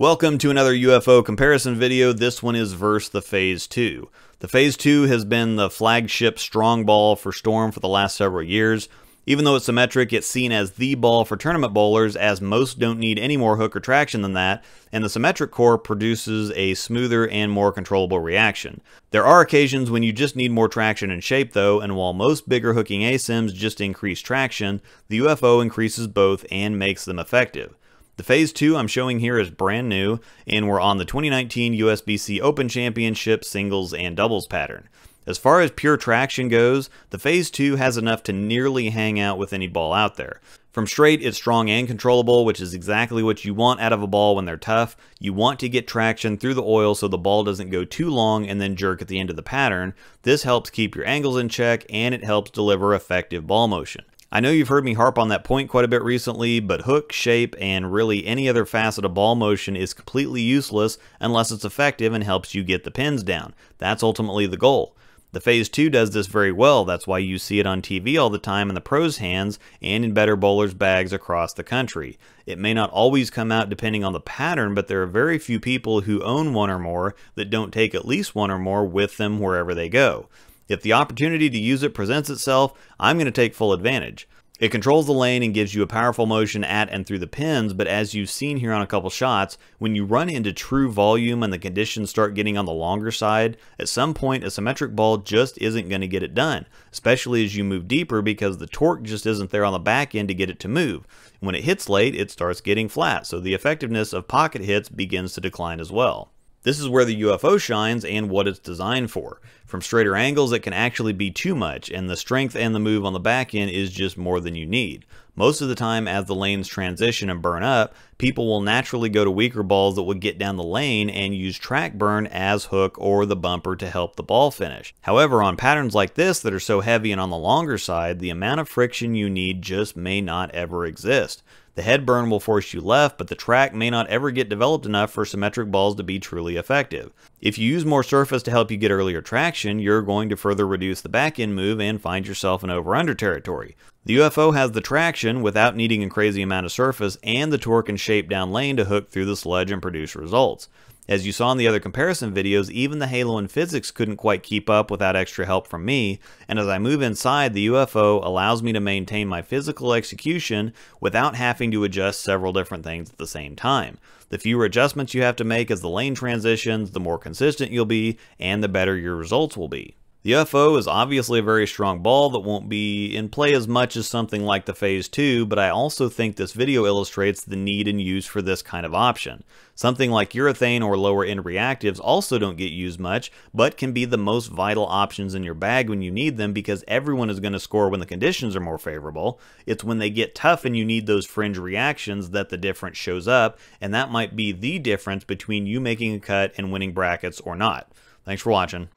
Welcome to another UFO comparison video. This one is versus the Phaze 2. The Phaze 2 has been the flagship strong ball for Storm for the last several years. Even though it's symmetric, it's seen as the ball for tournament bowlers as most don't need any more hook or traction than that, and the symmetric core produces a smoother and more controllable reaction. There are occasions when you just need more traction and shape though, and while most bigger hooking asyms just increase traction, the UFO increases both and makes them effective. The Phaze 2 I'm showing here is brand new, and we're on the 2019 USBC Open Championship singles and doubles pattern. As far as pure traction goes, the Phaze 2 has enough to nearly hang out with any ball out there. From straight, it's strong and controllable, which is exactly what you want out of a ball when they're tough. You want to get traction through the oil so the ball doesn't go too long and then jerk at the end of the pattern. This helps keep your angles in check and it helps deliver effective ball motion. I know you've heard me harp on that point quite a bit recently, but hook, shape, and really any other facet of ball motion is completely useless unless it's effective and helps you get the pins down. That's ultimately the goal. The Phaze 2 does this very well, that's why you see it on TV all the time in the pros' hands and in better bowlers' bags across the country. It may not always come out depending on the pattern, but there are very few people who own one or more that don't take at least one or more with them wherever they go. If the opportunity to use it presents itself, I'm going to take full advantage. It controls the lane and gives you a powerful motion at and through the pins, but as you've seen here on a couple shots, when you run into true volume and the conditions start getting on the longer side, at some point a symmetric ball just isn't going to get it done, especially as you move deeper because the torque just isn't there on the back end to get it to move. When it hits late, it starts getting flat, so the effectiveness of pocket hits begins to decline as well. This is where the UFO shines and what it's designed for. From straighter angles, it can actually be too much, and the strength and the move on the back end is just more than you need. Most of the time, as the lanes transition and burn up, people will naturally go to weaker balls that would get down the lane and use track burn as hook or the bumper to help the ball finish. However, on patterns like this that are so heavy and on the longer side, the amount of friction you need just may not ever exist. The head burn will force you left, but the track may not ever get developed enough for symmetric balls to be truly effective. If you use more surface to help you get earlier traction, you're going to further reduce the back end move and find yourself in over-under territory. The UFO has the traction without needing a crazy amount of surface and the torque and shape down lane to hook through the sledge and produce results. As you saw in the other comparison videos, even the Halo and Physix couldn't quite keep up without extra help from me, and as I move inside, the UFO allows me to maintain my physical execution without having to adjust several different things at the same time. The fewer adjustments you have to make as the lane transitions, the more consistent you'll be, and the better your results will be. The UFO is obviously a very strong ball that won't be in play as much as something like the Phaze 2, but I also think this video illustrates the need and use for this kind of option. Something like urethane or lower end reactives also don't get used much, but can be the most vital options in your bag when you need them because everyone is going to score when the conditions are more favorable. It's when they get tough and you need those fringe reactions that the difference shows up, and that might be the difference between you making a cut and winning brackets or not. Thanks for watching.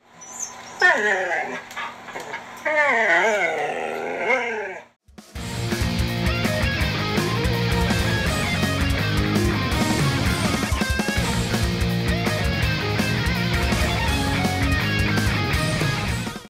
嗯